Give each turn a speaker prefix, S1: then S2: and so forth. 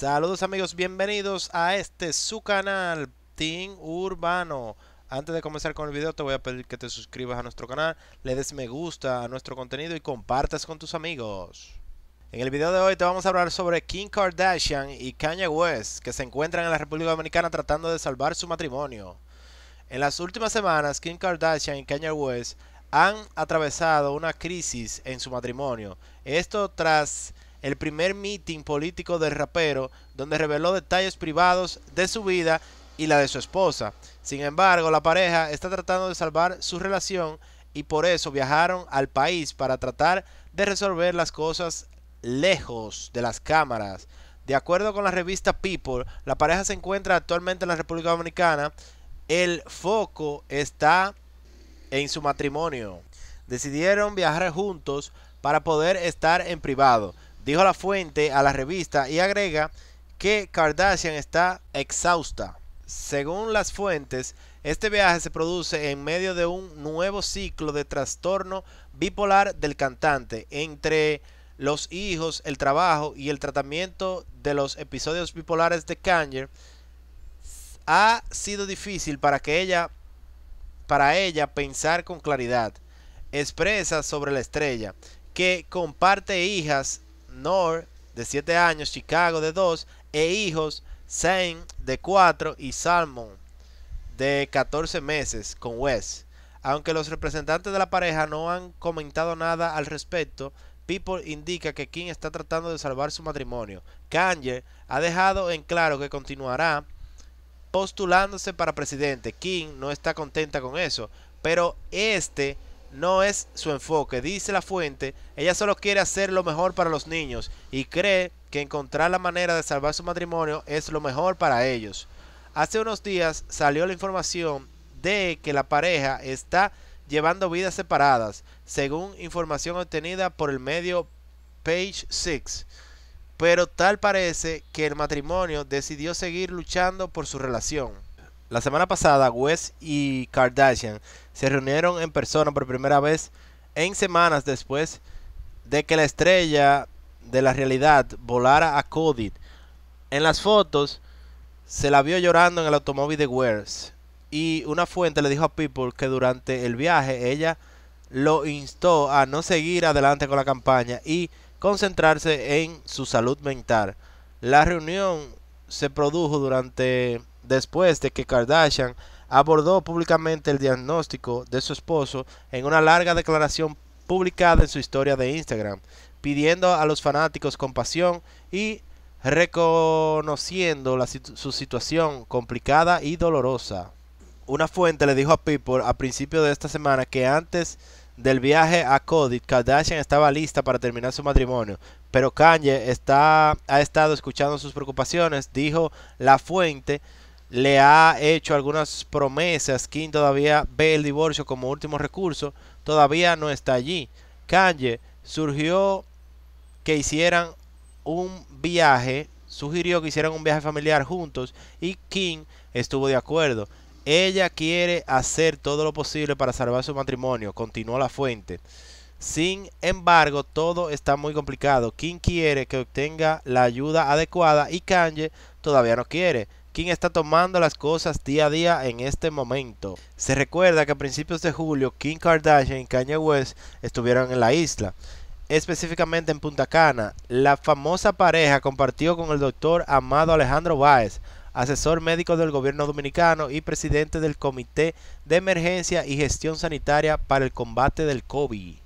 S1: Saludos amigos, bienvenidos a este su canal Team Urbano. Antes de comenzar con el video te voy a pedir que te suscribas a nuestro canal, le des me gusta a nuestro contenido y compartas con tus amigos. En el video de hoy te vamos a hablar sobre Kim Kardashian y Kanye West que se encuentran en la República Dominicana tratando de salvar su matrimonio. En las últimas semanas Kim Kardashian y Kanye West han atravesado una crisis en su matrimonio. Esto tras el primer meeting político del rapero, donde reveló detalles privados de su vida y la de su esposa. Sin embargo, la pareja está tratando de salvar su relación y por eso viajaron al país para tratar de resolver las cosas lejos de las cámaras. De acuerdo con la revista People, la pareja se encuentra actualmente en la República Dominicana. El foco está en su matrimonio. Decidieron viajar juntos para poder estar en privado dijo la fuente a la revista y agrega que Kardashian está exhausta. Según las fuentes, este viaje se produce en medio de un nuevo ciclo de trastorno bipolar del cantante entre los hijos, el trabajo y el tratamiento de los episodios bipolares de Kanye. Ha sido difícil para que ella para ella pensar con claridad. Expresa sobre la estrella que comparte hijas Nor, de 7 años, Chicago, de 2, e hijos, Zane, de 4, y Salmon, de 14 meses, con Wes. Aunque los representantes de la pareja no han comentado nada al respecto, People indica que Kim está tratando de salvar su matrimonio. Kanye ha dejado en claro que continuará postulándose para presidente. Kim no está contenta con eso, pero este no es su enfoque. Dice la fuente, ella solo quiere hacer lo mejor para los niños y cree que encontrar la manera de salvar su matrimonio es lo mejor para ellos. Hace unos días salió la información de que la pareja está llevando vidas separadas, según información obtenida por el medio Page 6. Pero tal parece que el matrimonio decidió seguir luchando por su relación. La semana pasada, West y Kardashian se reunieron en persona por primera vez en semanas después de que la estrella de la realidad volara a Cody. En las fotos se la vio llorando en el automóvil de West y una fuente le dijo a People que durante el viaje ella lo instó a no seguir adelante con la campaña y concentrarse en su salud mental. La reunión se produjo durante después de que Kardashian abordó públicamente el diagnóstico de su esposo en una larga declaración publicada en su historia de Instagram, pidiendo a los fanáticos compasión y reconociendo su situación complicada y dolorosa. Una fuente le dijo a People a principio de esta semana que antes del viaje a Cody, Kardashian estaba lista para terminar su matrimonio, pero Kanye ha estado escuchando sus preocupaciones, dijo la fuente, le ha hecho algunas promesas. Kim todavía ve el divorcio como último recurso. Todavía no está allí. Kanye surgió que hicieran un viaje, sugirió que hicieran un viaje familiar juntos y Kim estuvo de acuerdo. Ella quiere hacer todo lo posible para salvar su matrimonio, continuó la fuente. Sin embargo, todo está muy complicado. Kim quiere que obtenga la ayuda adecuada y Kanye todavía no quiere. Kim está tomando las cosas día a día en este momento. Se recuerda que a principios de julio Kim Kardashian y Kanye West estuvieron en la isla, específicamente en Punta Cana. La famosa pareja compartió con el doctor Amado Alejandro Báez, asesor médico del gobierno dominicano y presidente del Comité de Emergencia y Gestión Sanitaria para el Combate del COVID.